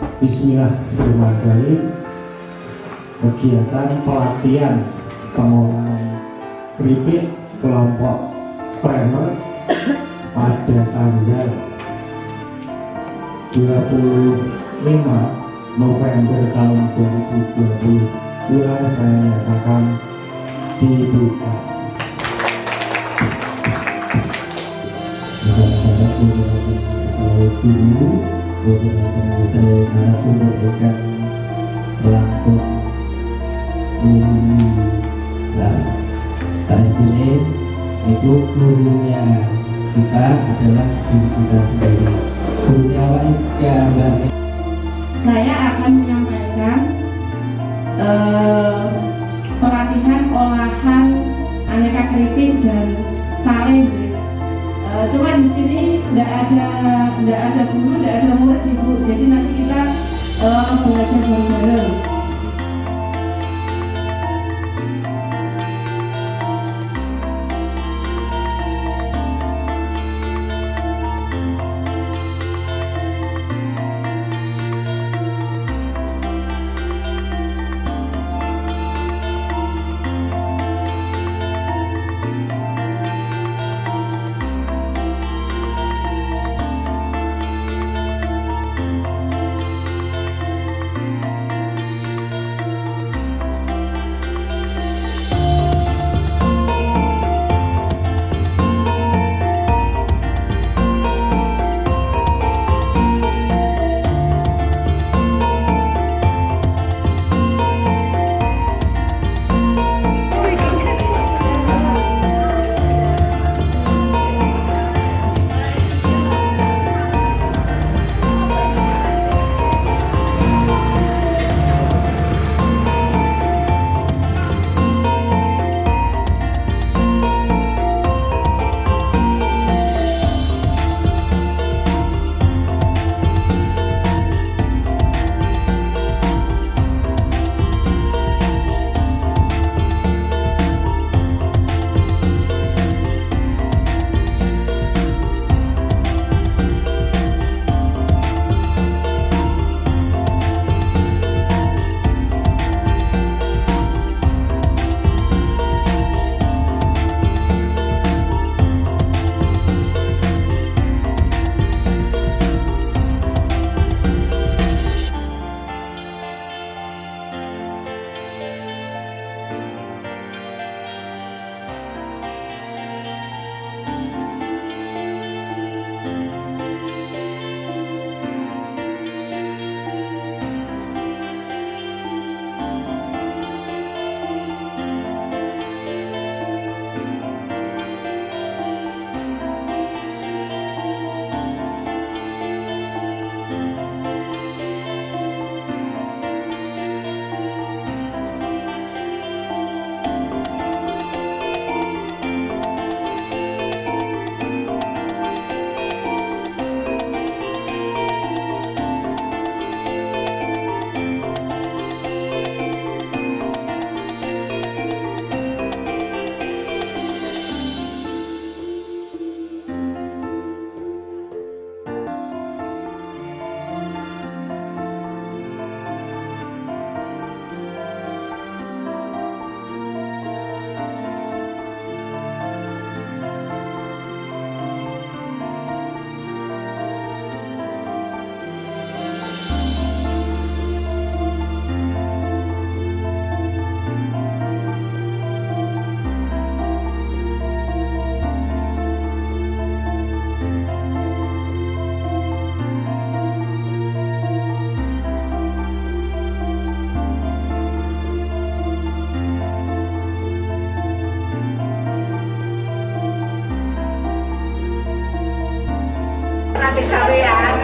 Bismillahirrahmanirrahim kegiatan pelatihan pengolahan keripik kelompok premer pada tanggal 25 November tahun 2022 saya nyatakan dibuka. dulu kita adalah kita sendiri saya akan menyampaikan eh, pelatihan olahan aneka keripik dan sare. Eh, cuma di sini tidak ada tidak ada guru tidak ada murid ibu. Jadi nanti kita eh, belajar bareng-bareng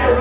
Saya